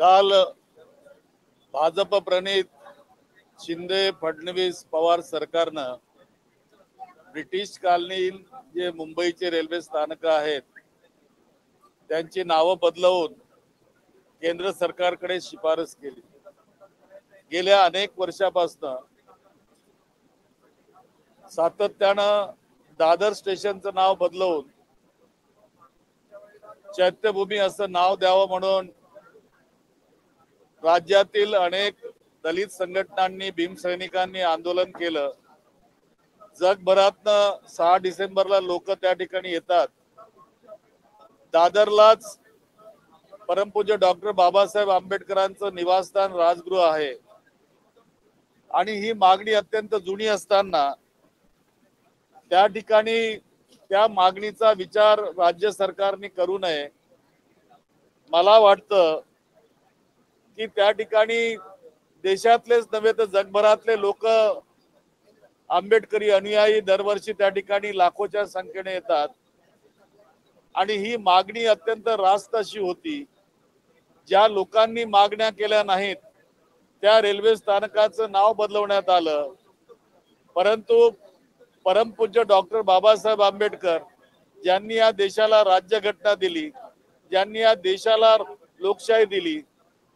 काल भाजप प्रणित शिंदे फडणवीस पवार सरकारनं ब्रिटिश कालीन जे मुंबईचे रेल्वे स्थानक आहेत त्यांची नावं बदलवून केंद्र सरकारकडे शिफारस केली. गेल्या अनेक वर्षापासून सातत्यानं दादर स्टेशनचं नाव बदलवून चैत्यभूमी असं नाव द्यावं म्हणून राज्यातील अनेक दलित संघटनांनी भीमसैनिकांनी आंदोलन केलं. जगभरातनं सहा डिसेंबरला लोक त्या ठिकाणी येतात. दादरलाच परमपूज्य डॉक्टर बाबासाहेब आंबेडकरांचं निवासस्थान राजगृह आहे. आणि ही मागणी अत्यंत जुनी असताना त्या ठिकाणी त्या मागणीचा विचार राज्य सरकारने करू नये. मला वाटतं की त्या ठिकाणी देशातलेच नव्हे तर जगभरातले लोक आंबेडकरी अनुयायी दरवर्षी त्या ठिकाणी लाखोच्या संख्येने येतात. आणि ही मागणी अत्यंत रास्त अशी होती. ज्या लोकांनी मागण्या केल्या नाहीत त्या रेल्वे स्थानकाचं नाव बदलवण्यात आलं. परंतु परमपूज्य डॉक्टर बाबासाहेब आंबेडकर ज्यांनी या देशाला राज्यघटना दिली ज्यांनी या देशाला लोकशाही दिली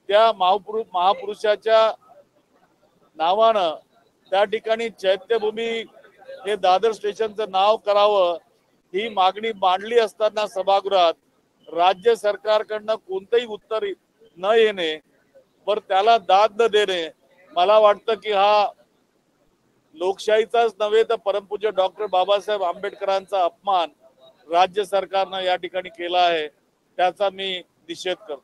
त्या महापुरु महापुरुषाच्या नावानं त्या ठिकाणी चैत्यभूमी हे दादर स्टेशनचं नाव करावं ही मागणी मांडली असताना सभागृहात राज्य सरकारकडनं कोणतंही उत्तर न येणे पर त्याला दाद न देणे मला वाटतं की हा लोकशाहीचाच नव्हे तर परमपूज्य डॉक्टर बाबासाहेब आंबेडकरांचा अपमान राज्य सरकारनं या ठिकाणी केला आहे त्याचा मी निषेध करतो.